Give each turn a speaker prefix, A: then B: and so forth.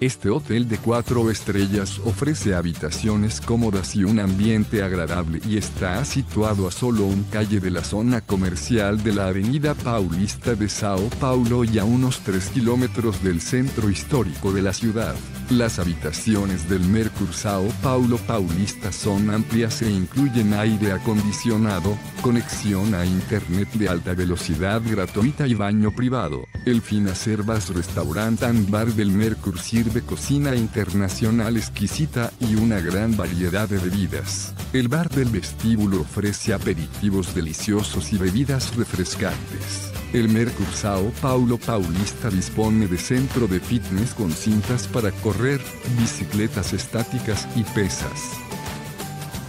A: Este hotel de cuatro estrellas ofrece habitaciones cómodas y un ambiente agradable y está situado a solo un calle de la zona comercial de la Avenida Paulista de Sao Paulo y a unos 3 kilómetros del centro histórico de la ciudad. Las habitaciones del Mercur Sao Paulo Paulista son amplias e incluyen aire acondicionado, conexión a internet de alta velocidad gratuita y baño privado. El Finacervas Restaurant and Bar del Mercur sirve cocina internacional exquisita y una gran variedad de bebidas. El bar del vestíbulo ofrece aperitivos deliciosos y bebidas refrescantes. El Mercur Sao Paulo Paulista dispone de centro de fitness con cintas para correr, bicicletas estáticas y pesas.